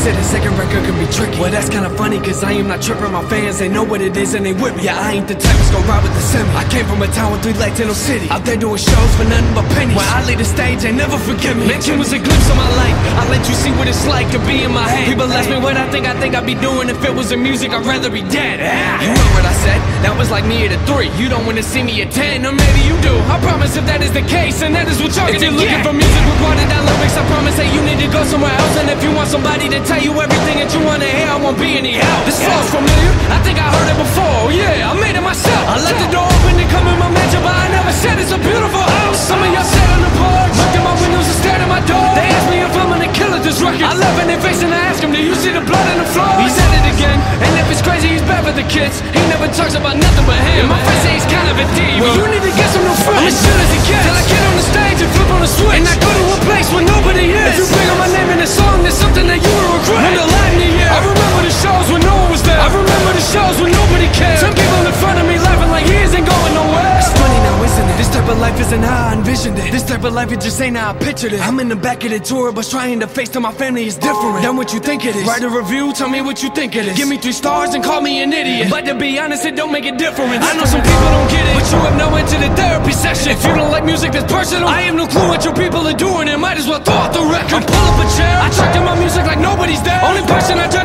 said the second record can be tricky. Well, that's kinda funny, cause I am not tripping. My fans, they know what it is and they with me. Yeah, I ain't the type that's gonna ride with the semi. I came from a town with three lights in no city. Out there doing shows for nothing but pennies. When I leave the stage, they never forgive me. Mention was a glimpse of my life. I let you see what it's like to be in my head. People ask me what I think, I think I'd be doing if it was in music. I'd rather be dead. Ah. You know what I said? That was like me at a three. You don't wanna see me at ten, or maybe you do. I promise if that is the case, and that is what you're if gonna you're looking for music with watered down lyrics, I promise that you need to go somewhere else. And if you want somebody to tell you everything that you wanna hear, I won't be any help. This flow's familiar. I think I heard it before. Yeah, I made it myself. I left the door open to come in my mansion, but I never said it's a beautiful house. Some of y'all sat on the porch, looked at my windows and stared at my door. They asked me if I'm gonna kill it this record. I love in their face and I ask them, do you see the blood on the floor? He said it again, and if it's crazy, he's bad for the kids. He never talks about nothing but him. And my friends say he's kind of a diva. Well, you need to get some new friends. I'm as chill as he gets. Till I get on the stage and flip on the switch. Life isn't how I envisioned it. This type of life, it just ain't how I pictured it. I'm in the back of the tour, but trying to face to my family is different than what you think it is. Write a review, tell me what you think it is. Give me three stars and call me an idiot. But to be honest, it don't make a difference. I know some people don't get it, but you have no into the therapy session. If you don't like music that's personal, I have no clue what your people are doing. And might as well throw out the record. Pull up a chair, I track in my music like nobody's there. Only person I judge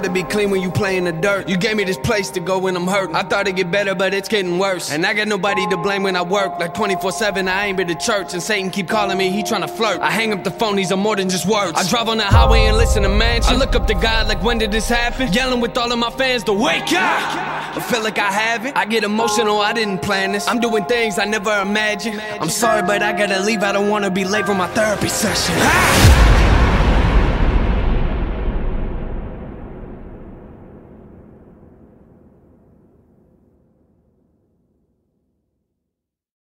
hard to be clean when you play in the dirt. You gave me this place to go when I'm hurt. I thought it'd get better, but it's getting worse. And I got nobody to blame when I work. Like 24 7, I ain't been to church. And Satan keep calling me, he tryna flirt. I hang up the phone, he's a more than just words. I drive on the highway and listen to mansion. I look up to God like, when did this happen? Yelling with all of my fans to wake up. I feel like I haven't. I get emotional, I didn't plan this. I'm doing things I never imagined. I'm sorry, but I gotta leave. I don't wanna be late for my therapy session. Ah!